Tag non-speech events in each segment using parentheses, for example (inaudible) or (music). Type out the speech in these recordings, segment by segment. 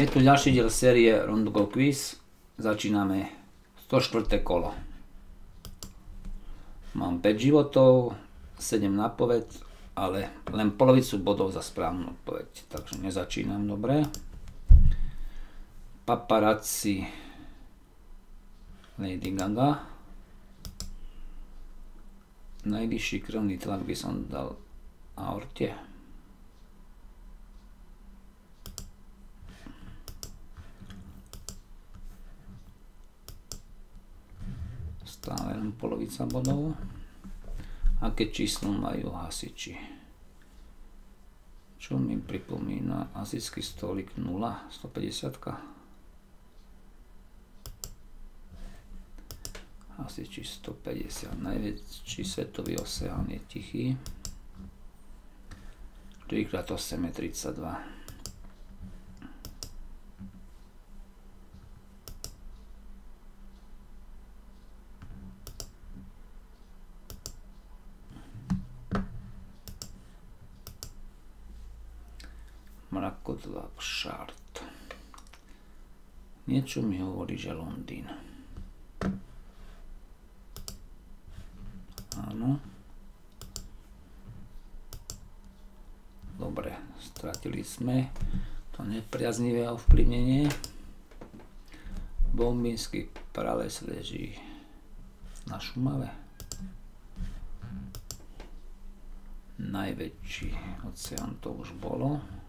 Je tu ďalší diel série Rondugo Quiz. Začíname 104. kolo. Mám 5 životov, 7 na poved, ale len polovicu bodov za správnu odpoveď. Takže nezačínam dobre. Paparazzi Lady Gaga. Najvyšší krvný tlak by som dal aorte. Stále len polovica bodov. Aké číslo majú hasiči? Čo mi pripomína hasičský stolik 0, 150 -ka. Hasiči 150, najväčší svetový oceán je tichý. 4x8 je 32. Mrakodlak Šart. Niečo mi hovorí, že Londýn. Áno. Dobre, stratili sme to nepriaznivé ovplyvnenie. Bombínsky prales leží na Šumave. Najväčší oceán to už bolo.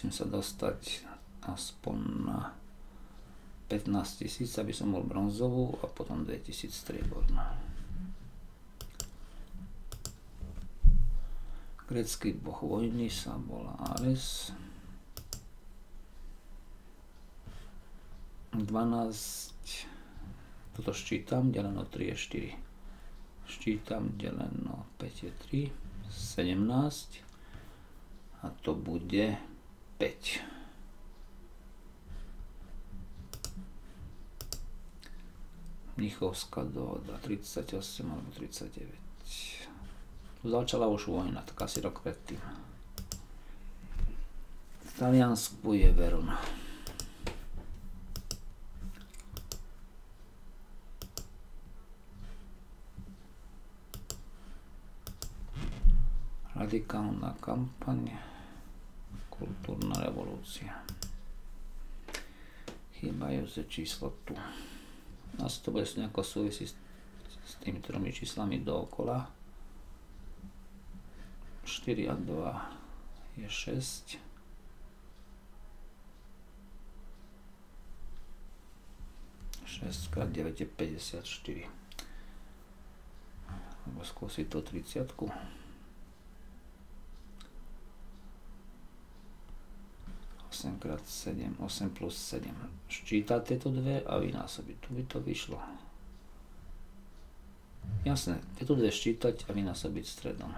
Musím sa dostať aspoň na 15 tisíc, aby som bol bronzovú a potom 2000 striebornú. Grecký boh vojny sa volá Ares. 12, toto ščítam, deleno 3 je 4. Ščítam, deleno 5 je 3, 17 a to bude 5. Mnichovská dohoda 38 alebo 39. Tu začala už vojna, tak asi rok predtým. V Taliansku je Verona. Radikálna kampaň kultúrna revolúcia. Chýbajúce číslo tu. Asi to bude nejako súvisí s, s tými tromi číslami dookola. 4 a 2 je 6. Šesť krát 9 je 54. Lebo skúsiť to 30. 8x7, 8 plus 7. Ščítať tieto dve a vynásobiť. Tu by to vyšlo. Jasné, tieto dve ščítať a vynásobiť stredom.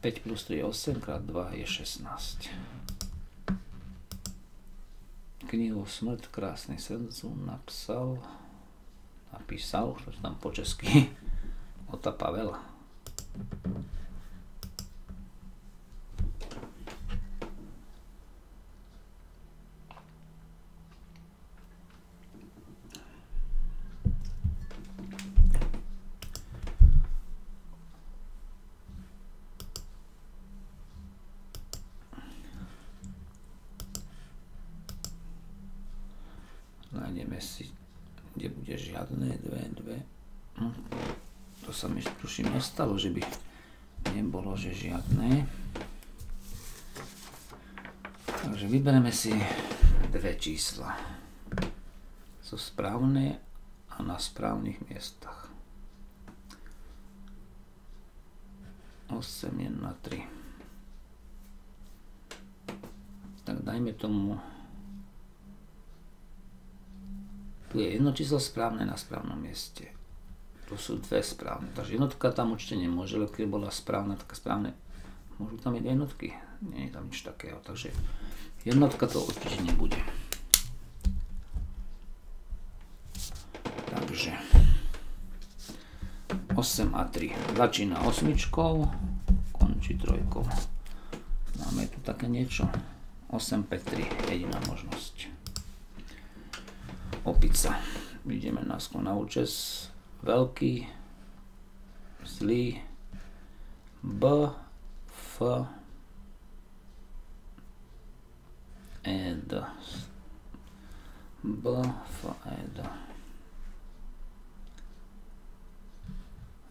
5 plus 3 je 8, x 2 je 16. Knihu Smrt krásnej srdcu napsal, napísal, to tam po česky, Ota Pavel. Si dve čísla. Sú správne a na správnych miestach. 8, 1, 3. Tak dajme tomu Tu je jedno číslo správne na správnom mieste. Tu sú dve správne. Takže jednotka tam určite nemôže, lebo keď bola správna, tak správne. Môžu tam byť jednotky. Nie je tam nič takého. Takže jednotka to určite nebude. Takže 8 a 3. Začína osmičkou, končí trojkou. Máme tu také niečo. 8, 5, 3, jediná možnosť. Opica. Ideme na sklo na účes. Veľký, zlý, B, F, E, D. B, F, E, D.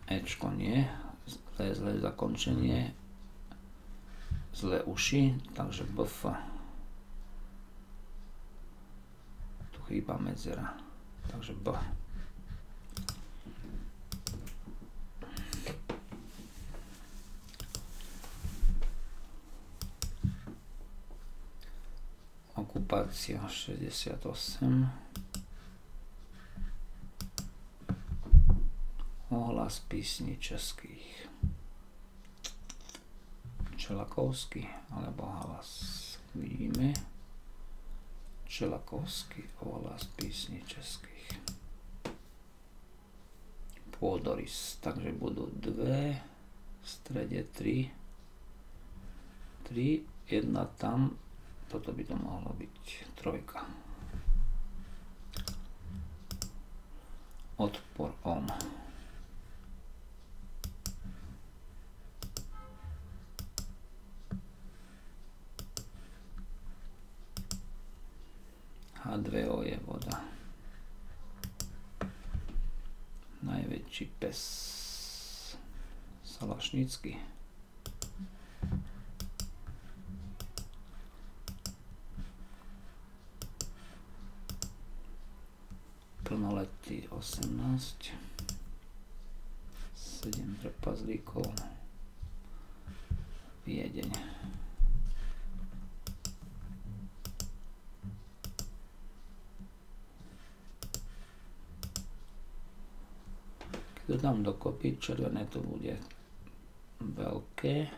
Ečko nie, zlé, zlé zakončenie, zlé uši, takže BF. Tu chýba medzera, takže B. Okupácia 68. ohlas písni českých. Čelakovský alebo hlas. Vidíme. Čelakovský ohlas písni českých. Pôdorys. Takže budú dve, v strede tri, tri, jedna tam, toto by to mohlo byť trojka. Odpor om. H2O je voda. Najväčší pes Salašnícky. Plnoletý 18. 7 trpazlíkov. Viedeň. to dám dokopy, červené to bude veľké.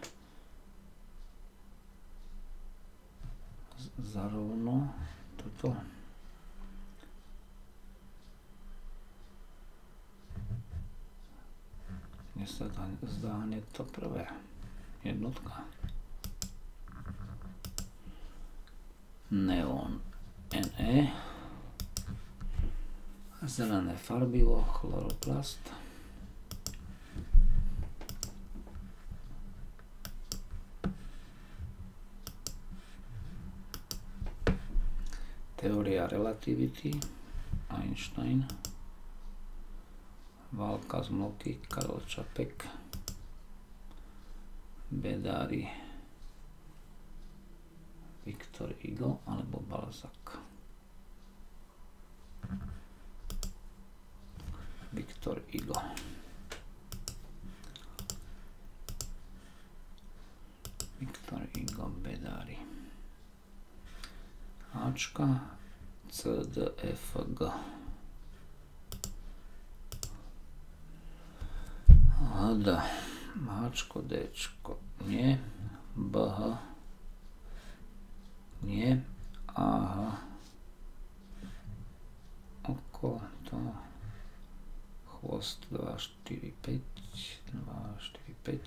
Zarovno toto. Mne sa zdá hneď to prvé. Jednotka. Neon NE. Zelené farbivo, chloroplast. Teória relativity, Einstein, Válka z Mloky, Karol Čapek, Bedári, Viktor Igo alebo Balzak. Viktor Igo. Viktor Igo Bedári. Ačka, C, D, F, G. H, D, Hčko, Dčko, nie, B, H, nie, A, H, oko, to, chvost 2, 4, 5, 2, 4, 5,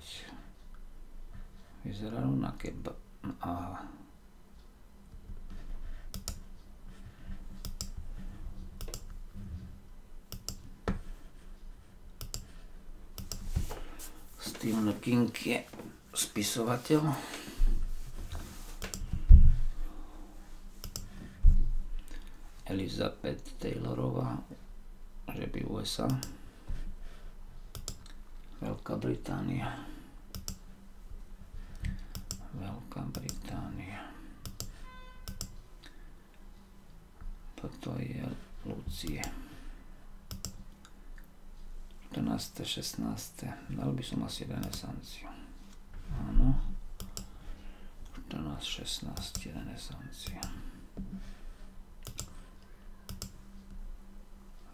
vyzerá rovnaké B, A, H. Stephen King je spisovateľ. Elizabeth Taylorová, že by USA. Veľká Británia. Veľká Británia. Toto je Lucie. 14. 16. Dal by som asi renesanciu. Áno. 14. 16. renesancia.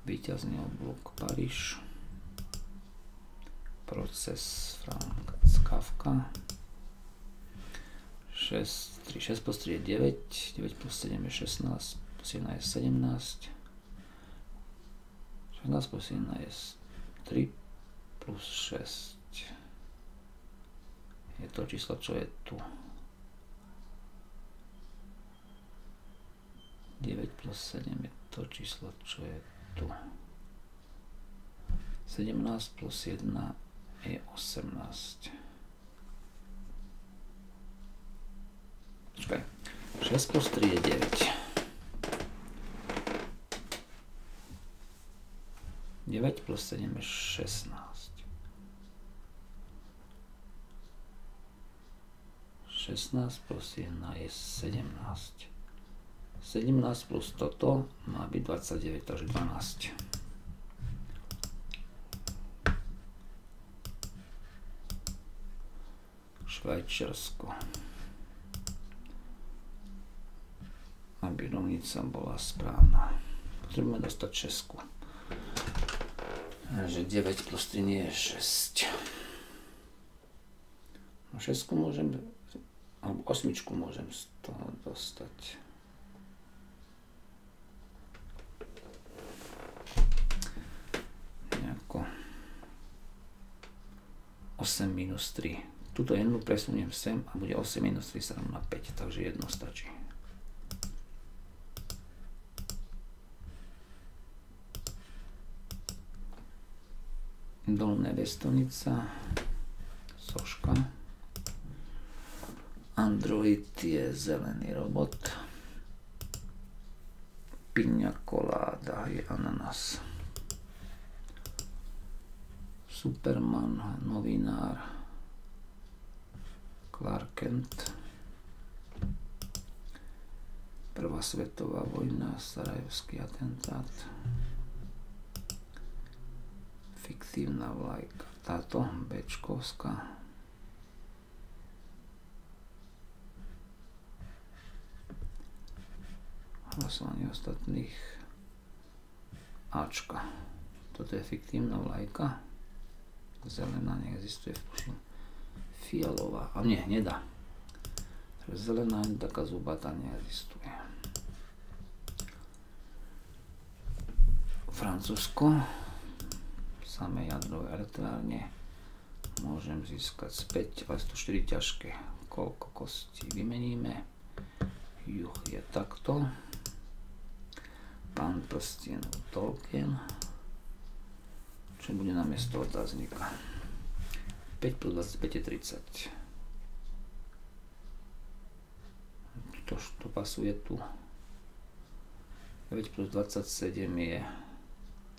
Výťazný oblúk Paríž. Proces Franz Kafka. 6, 3, 6 plus 3 je 9, 9 plus 7 je 16, plus 1 je 17, 16 plus 1 je 3 plus 6 je to číslo, čo je tu. 9 plus 7 je to číslo, čo je tu. 17 plus 1 je 18. Počkaj. 6 plus 3 je 9. 9 plus 7 je 16. 16 plus 1 je 17. 17 plus toto má byť 29, takže 12. Švajčiarsko. Aby rovnica bola správna. Potrebujeme dostať Česku. Takže 9 plus 3 nie je 6. No 6 môžem, alebo 8 môžem z toho dostať. Nejako 8 minus 3. Tuto jednu presuniem sem a bude 8 minus 3 sa na 5, takže jedno stačí. Dolné Vestonica, soška. Android je zelený robot. Piňa koláda je ananas. Superman, novinár. Clark Kent. Prvá svetová vojna, Sarajevský atentát fiktívna vlajka. Táto Bčkovská. Hlasovanie ostatných Ačka. Toto je fiktívna vlajka. Zelená neexistuje, tuším. Fialová. A nie, nedá. Zelená taká zubata neexistuje. Francúzsko samej jadrovej elektrárne môžem získať späť, ale to 4 ťažké. Koľko kostí vymeníme? Juch je takto. Pán prstien Tolkien. Čo bude na miesto otáznika? 5 plus 25 je 30. To, to pasuje tu. 9 plus 27 je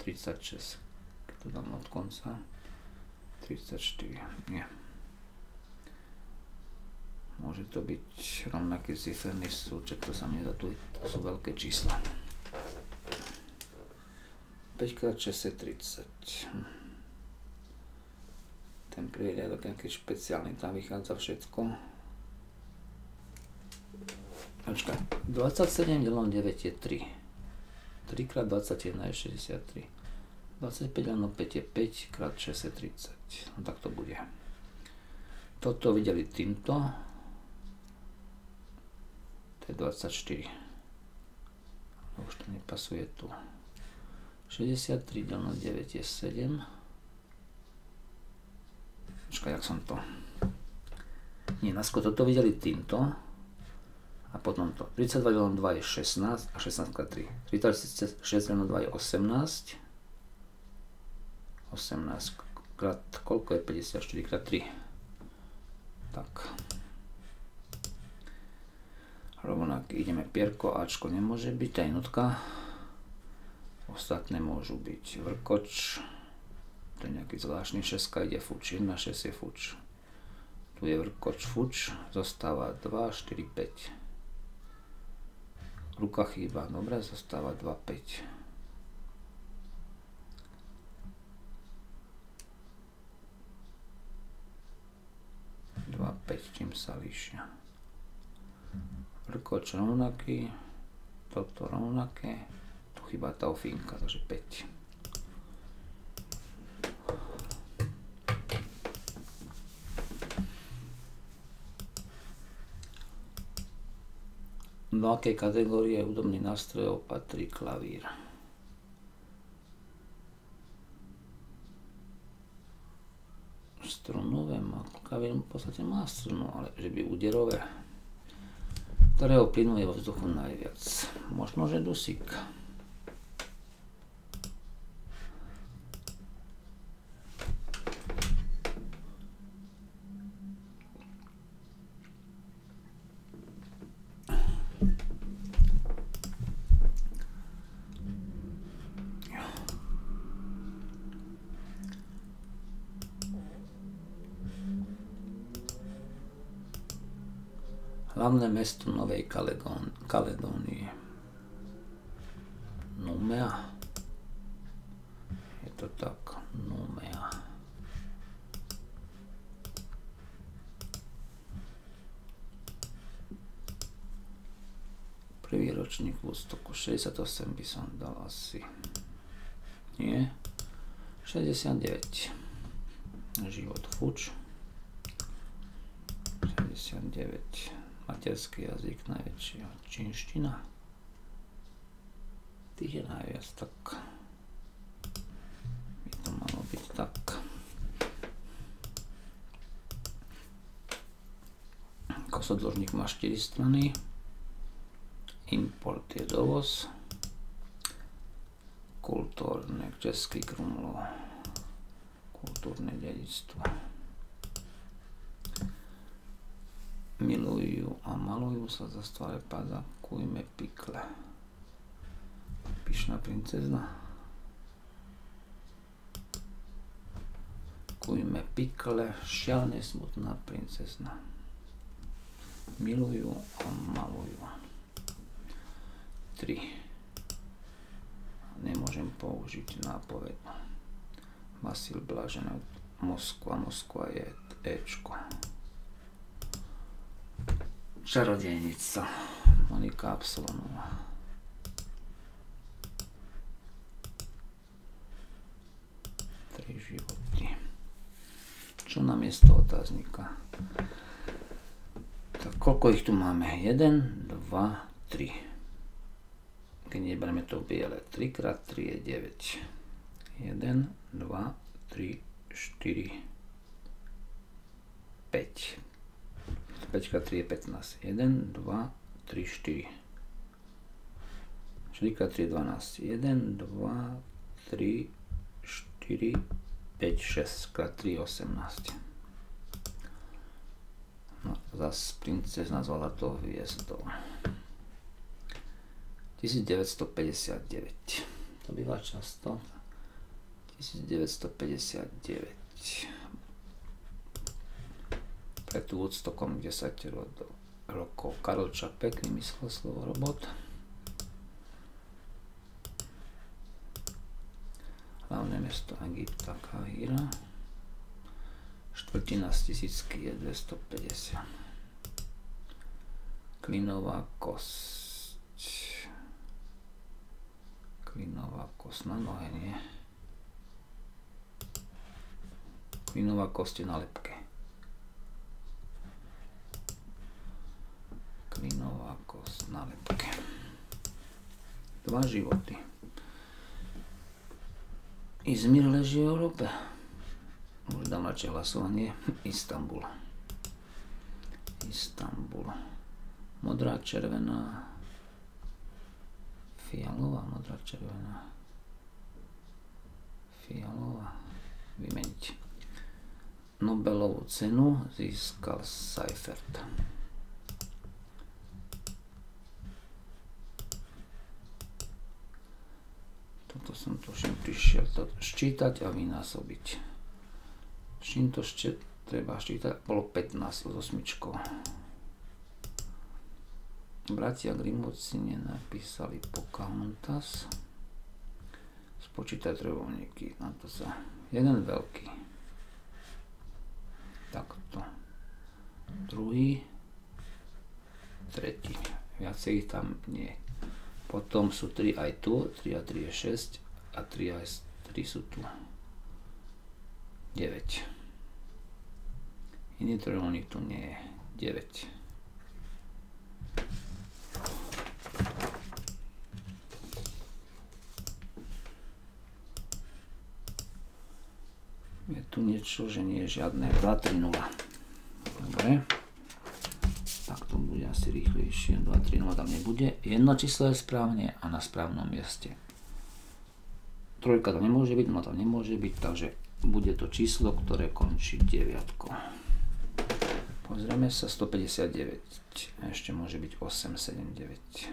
36 to dám od konca. 34, nie. Môže to byť rovnaký ciferný súčet, to sa mi nedá, to sú veľké čísla. 5x6 je 30. Ten prieriadok nejaký špeciálny, tam vychádza všetko. Počkaj, 27 delom 9 je 3. 3x21 je 63. 25 lomeno 5 je 5, krát 6 je 30. No tak to bude. Toto videli týmto. To je 24. No už to nepasuje tu. 63 delno 9 je 7. Počkaj, jak som to... Nie, nasko toto videli týmto. A potom to. 32 delno 2 je 16 a 16 krát 3. 36 delno 2 je 18 18 krát, koľko je 54 krát 3? Tak. Rovnak ideme pierko, Ačko nemôže byť, tá jednotka. Ostatné môžu byť vrkoč, to je nejaký zvláštny, 6 ide fuč, 1, 6 je fuč. Tu je vrkoč fuč, zostáva 2, 4, 5. Ruka chýba, dobre, zostáva 2, 5. 5, čím sa líšia. Vrkoč rovnaký, toto rovnaké, tu chýba tá ofinka, takže 5. Do akej kategórie hudobných nástrojov patrí klavír? Klavír v podstate má strunu, ale že by úderové, ktorého plynu je vo vzduchu najviac. Možno, že dusík. hlavné mesto Novej Kaledónie. Numea. Je to tak, Numea. Prvý ročník Woodstocku 68 by som dal asi. Nie. 69. Život fuč. 69 materský jazyk najväčšieho. Čínština. Tých je najviac, tak by to malo byť tak. Kosodložník má 4 strany. Import je dovoz. Kultúrne, český krumlo. Kultúrne dedictvo. milujú a malujú sa za stváre páza, kujme pikle. Pyšná princezna. Kujme pikle, šialne smutná princezna. Milujú a malujú. 3. Nemôžem použiť nápoved. Vasil Blaženov, Moskva, Moskva je Ečko. Čarodejnica Monika Absolonová. Tri životy. Čo na miesto otáznika? Tak koľko ich tu máme? 1, 2, 3. Keď neberieme to biele. 3 x 3 je 9. 1, 2, 3, 4, 5. 5x3 je 15. 1, 2, 3, 4. 4x3 je 12. 1, 2, 3, 4, 5, 6 x 3 je 18. No, zase princes nazvala to hviezdou. 1959. To býva často. 1959 pred Woodstockom 10 rokov. Karol Čapek vymyslel slovo robot. Hlavné mesto Egypta, Kahira. Štvrtina z tisícky je 250. Klinová kosť. Klinová kosť na nohe, nie? Klinová kosť je na lepke. Kosť na. Dva životy. Izmir leží v Európe. Už dám radšej hlasovanie. (laughs) Istanbul. Istanbul. Modrá, červená. Fialová, modrá, červená. Fialová. Vymeniť. Nobelovú cenu získal Seifert. Toto som tuším prišiel to ščítať a vynásobiť. S čím to ešte treba ščítať? Bolo 15 s osmičkou. Bratia Grimovci nenapísali Pocahontas. Spočítaj trojovníky. Na to sa... Jeden veľký. Takto. Druhý. Tretí. Viacej tam nie potom sú 3 aj tu, 3 a 3 je 6 a 3 a 3 sú tu. 9. Iný trojuholník tu nie je. 9. Je tu niečo že nie je žiadne 2, 3, 0. Dobre. Asi rýchlejšie. 2, 3, 0 tam nebude. Jedno číslo je správne a na správnom mieste. Trojka tam nemôže byť, no tam nemôže byť, takže bude to číslo, ktoré končí 9. Pozrieme sa, 159. Ešte môže byť 879.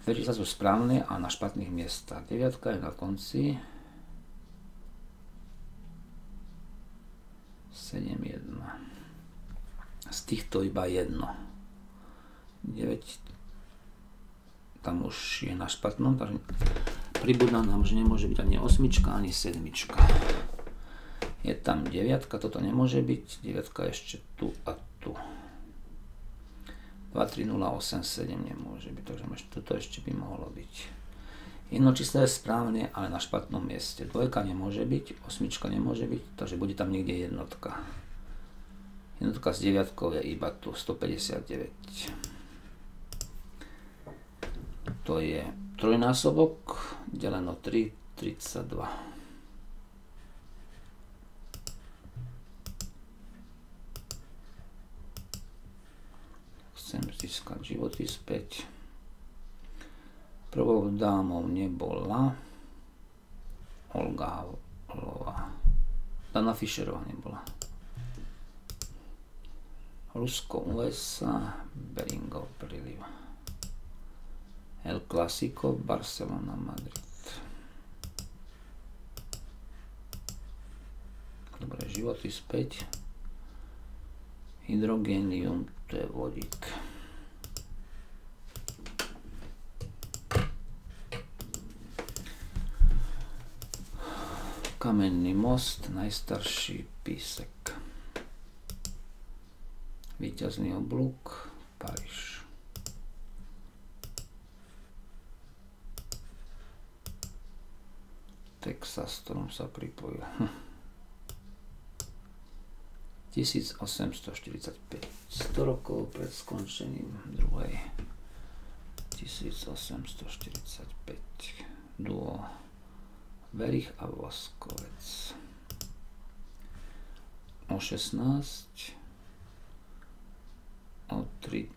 Dve čísla sú správne a na špatných miestach. Deviatka je na konci. 7, 1. Z týchto iba jedno. 9 tam už je na špatnom, takže pribudná nám, že nemôže byť ani osmička, ani sedmička. Je tam deviatka, toto nemôže byť, deviatka ešte tu a tu. 23087 nemôže byť, takže toto ešte by mohlo byť. Jedno číslo je správne, ale na špatnom mieste. Dvojka nemôže byť, osmička nemôže byť, takže bude tam niekde jednotka. Jednotka s deviatkou je iba tu, 159. To je trojnásobok, deleno 3, 32. chcem získať životy späť. Prvou dámou nebola Olga Havlová. Dana Fischerová nebola. Rusko, USA, Beringov príliv. El Clasico, Barcelona, Madrid. Dobre, životy späť. Hydrogénium, to je vodík. Kamenný most, najstarší písek. Výťazný oblúk, Paríž. Texas, ktorom sa pripojil. 1845. 100 rokov pred skončením druhej. 1845. Duo Verich a Voskovec. O 16 o 3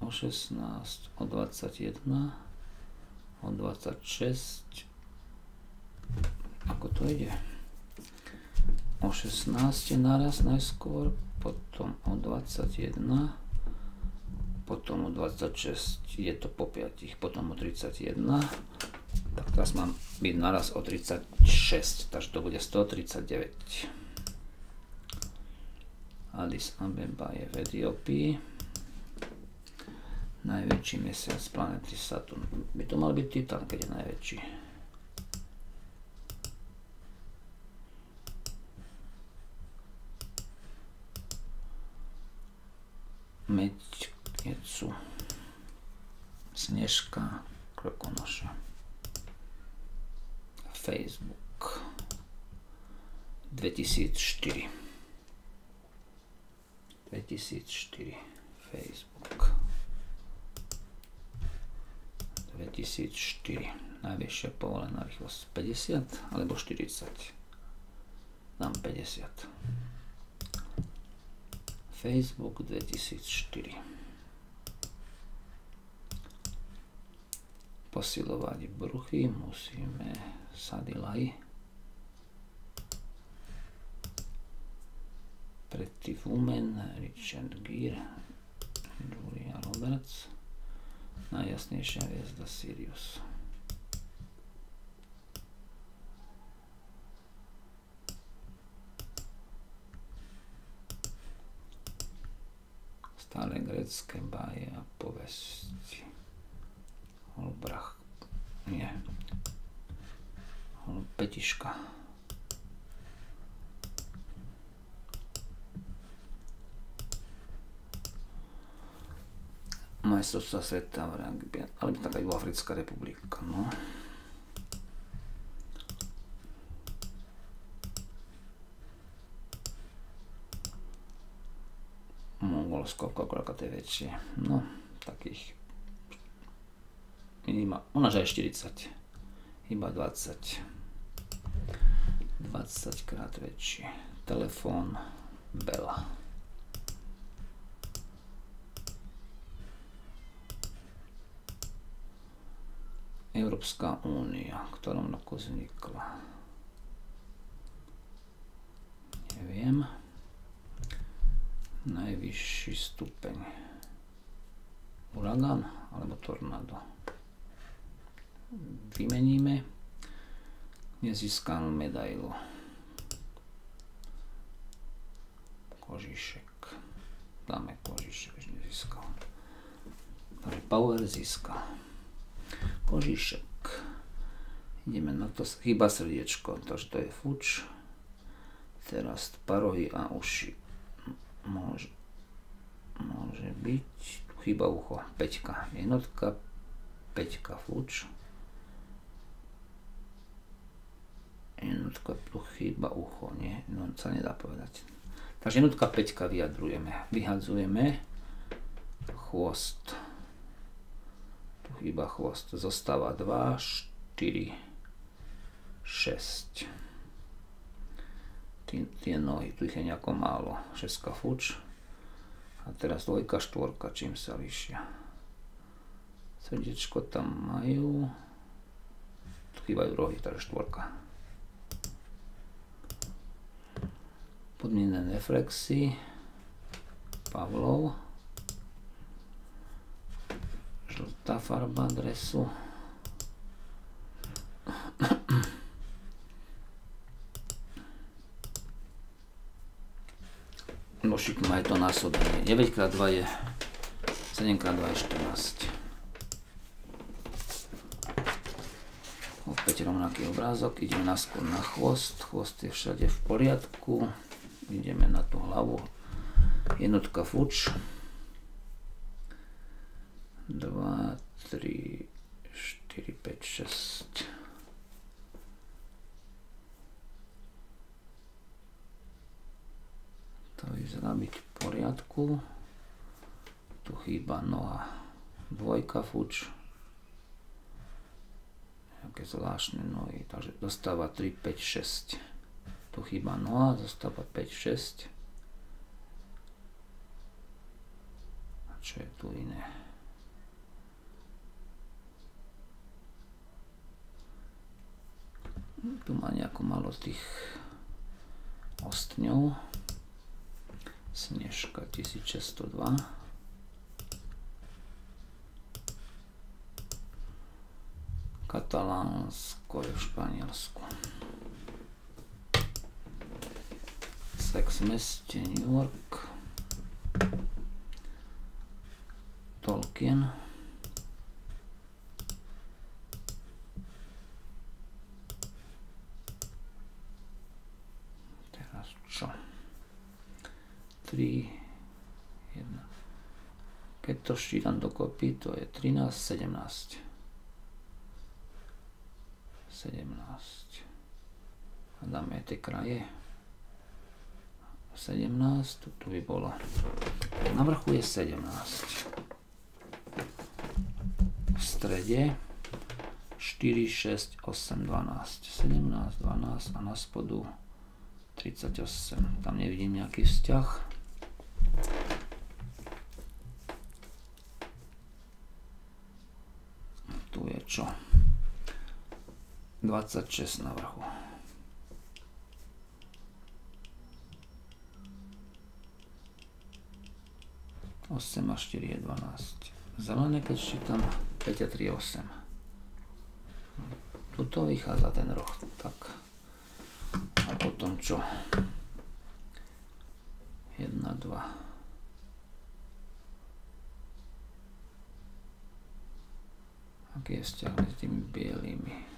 o 16 o 21 o 26 ako to ide? o 16 naraz najskôr, potom o 21, potom o 26 je to po 5, potom o 31, tak teraz mám byť naraz o 36, takže to bude 139. Addis Abeba je v Etiópii. Najväčší mesiac planety Saturn. By to mal byť Titan, keď je najväčší. Meďkecu, Snežka, Krokonoša, Facebook 2004 2004 Facebook 2004 najvyššia povolená rýchlosť 50 alebo 40 dám 50 Facebook 2004. Posilovať bruchy musíme Sadilaj. Pretty Woman, Richard Gere, Julia Roberts, najjasnejšia hviezda Sirius. stále grecké báje a povesti. Holbrach, nie. Hol, petiška. Majstrovstva sveta v rugby, alebo taká Juhoafrická republika, no. Mongolsko, koľko to je väčšie. No, takých minima, ona že aj 40. Iba 20. 20 20 krát väčší. Telefón Bella. Európska únia, v ktorom roku vznikla. Neviem. Najvyšší stupeň. Uragán alebo tornádo. Vymeníme. Nezískam medailu. Kožišek. Dáme kožišek, že nezískal. Takže Power získal. Kožišek. Ideme na to, chýba srdiečko, takže to je fuč. Teraz parohy a uši. Môže, môže byť, tu chýba ucho, peťka, jednotka, peťka, fuč. Jednotka, tu chýba ucho, nie, no sa nedá povedať. Takže jednotka, peťka vyjadrujeme, vyhadzujeme chvost iba chvost. Zostáva 2, 4, 6. Tie, nohy, tu ich je nejako málo. 6 fuč. A teraz dvojka, štvorka, čím sa líšia. Srdiečko tam majú. Tu chýbajú rohy, takže štvorka. Podmienené reflexy. Pavlov žltá farba dresu. Nošik má aj to násobenie. 9x2 je 7x2 je 14. Opäť rovnaký obrázok. Ideme naskôr na chvost. Chvost je všade v poriadku. Ideme na tú hlavu. Jednotka fuč. 2, 3, 4, 5, 6. To vyzerá byť v poriadku. Tu chýba noha. Dvojka fuč. Nejaké zvláštne nohy. Takže dostáva 3, 5, 6. Tu chýba noha, zostáva 5, 6. A čo je tu iné? Tu má nejako malo tých ostňov. Snežka 1602. Katalánsko je v Španielsku. Sex meste New York. Tolkien. čo? 3, 1. Keď to štítam dokopy, to je 13, 17. 17. A dáme tie kraje. 17, tu, tu by bolo. Na vrchu je 17. V strede 4, 6, 8, 12. 17, 12 a na spodu 38. Tam nevidím nejaký vzťah. Tu je čo? 26 na vrchu. Osem a 4 je 12. Zelené, keď čítam 5 a 3 je 8. Tuto vychádza ten roh. Tak a potom čo? 1, 2. Aký je vzťah medzi tými bielými?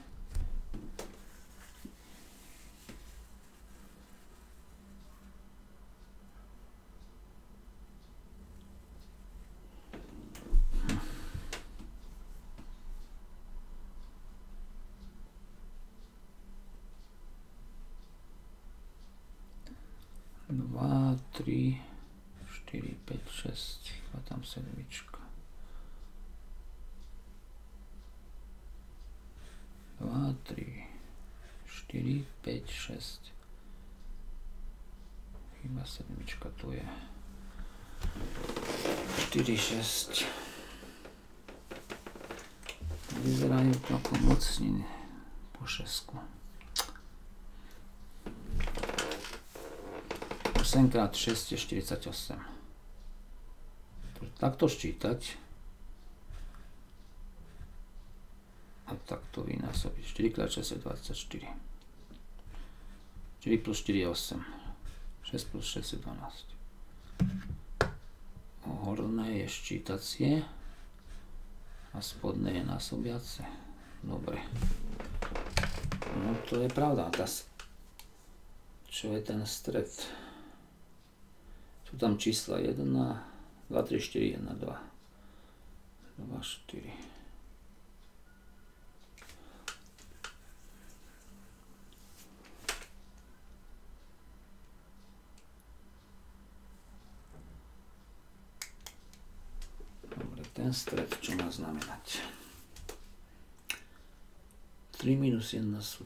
2, 3, 4, 5, 6, a tam sedmička. 2, 3, 4, 5, 6. Chyba sedmička tu je. 4, 6. Vyzerajú to ako mocniny po šesku. 8 x 6 je 48. Takto ščítať a takto vynásobiť. 4 x 6 je 24. 4 plus 4 je 8. 6 plus 6 je 12. Horné je ščítacie a spodné je násobiace. Dobre. No to je pravda. Tá, čo je ten stred? Sú tam čísla 1, 2, 3, 4, 1, 2. 2, 4. ten stred, čo má znamenať. 3 minus 1 sú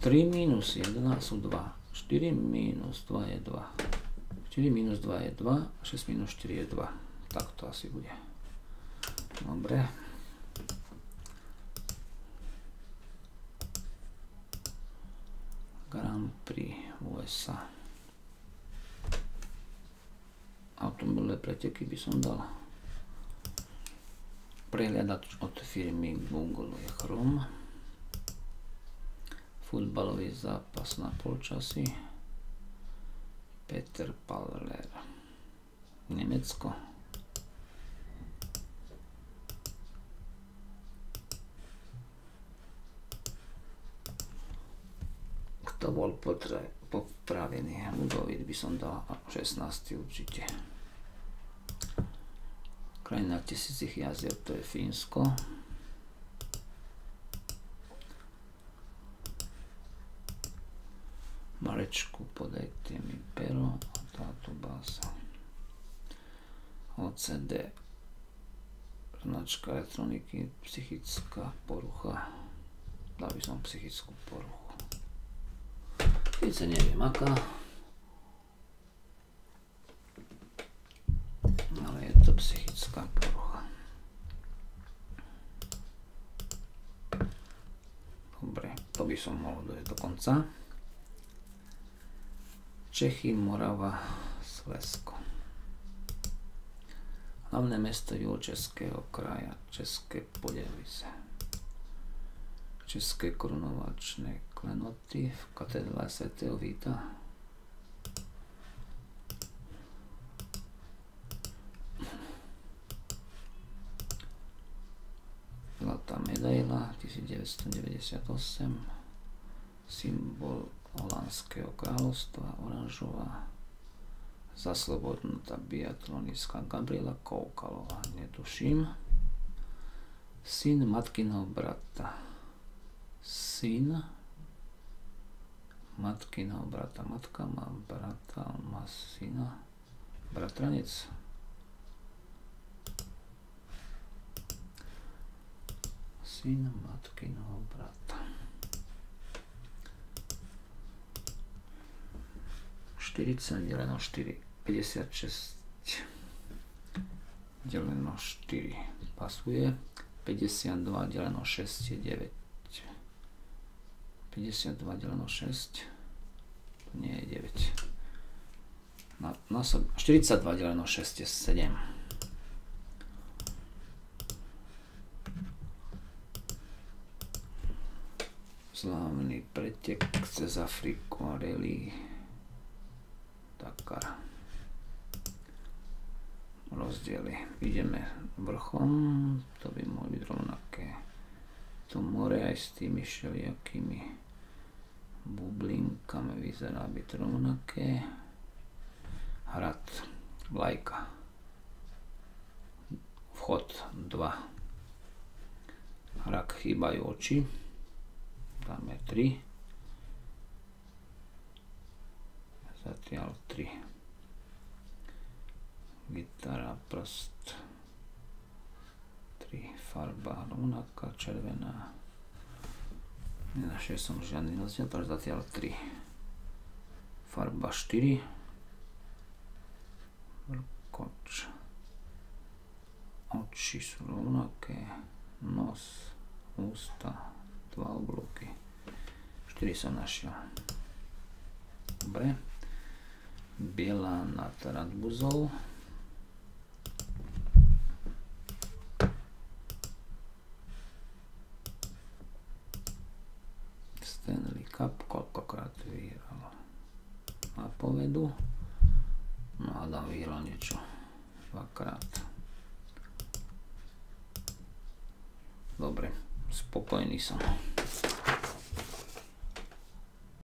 3 minus 1 sú 2. 4 minus 2 je 2. 4 minus 2 je 2. 6 minus 4 je 2. Tak to asi bude. Dobre. Grand Prix USA. Automobilné preteky by som dal. Prehľadač od firmy Google je Chrome. Futbalový zápas na polčasy. Peter Paller. Nemecko. Kto bol popravený? Udoviť by som dal 16 určite. Krajina tisícich jazier, to je Fínsko. Marečku, podajte mi pero a táto bása. OCD, značka elektroniky, psychická porucha. Dal by som psychickú poruchu. Sice neviem aká, psychická porucha. Dobre, to by som mohol dojsť do konca. Čechy, Morava, Slesko. Hlavné mesto Juhočeského kraja, České Podevice. České korunovačné klenoty v katedrále Sv. Víta medaila 1998, symbol Holandského kráľovstva, oranžová, zaslobodnutá biatlonistka Gabriela Koukalová, netuším. Syn matkinho brata. Syn matkinho brata. Matka má brata, on má syna. Bratranec. Syn matkinho brata. 40 deleno 4, 56 deleno 4 pasuje, 52 deleno 6 je 9. 52 deleno 6 to nie je 9. Na, na, 42 deleno 6 je 7. slávny pretek cez Afriku a rally Dakar. Rozdiely. Ideme vrchom, to by mohli byť rovnaké. To more aj s tými všelijakými bublinkami vyzerá byť rovnaké. Hrad, vlajka. Vchod 2. Hrak chýbajú oči dáme 3 zatiaľ 3 gitara prst 3 farba rovnaká červená Nenašiel som žiadny rozdiel, takže zatiaľ 3. Farba 4. Vrkoč. Oči sú rovnaké. Nos, ústa, dva oblúky. 4 som našiel. Dobre. Biela nad radbuzou. Stanley Cup, koľkokrát vyhral a povedu. No a dám vyhral niečo dvakrát. Dobre, Pues, Spokojný som.